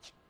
you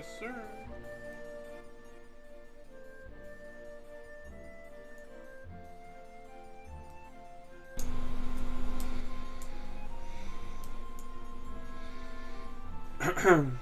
Yes, sir.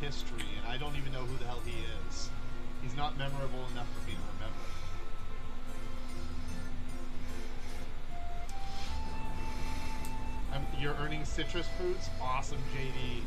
history, and I don't even know who the hell he is. He's not memorable enough for me to remember. I'm, you're earning citrus fruits? Awesome, JD.